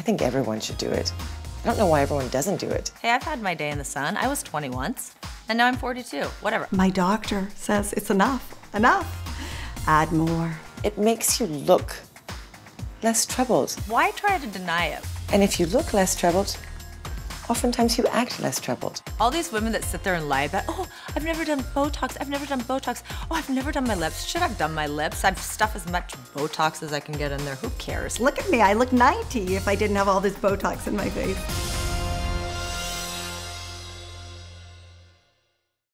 I think everyone should do it. I don't know why everyone doesn't do it. Hey, I've had my day in the sun. I was 20 once, and now I'm 42. Whatever. My doctor says it's enough. Enough. Add more. It makes you look less troubled. Why try to deny it? And if you look less troubled, oftentimes you act less troubled. All these women that sit there and lie about, oh, I've never done Botox, I've never done Botox, oh, I've never done my lips. Should I've done my lips? I've stuffed as much Botox as I can get in there. Who cares? Look at me. I look 90 if I didn't have all this Botox in my face.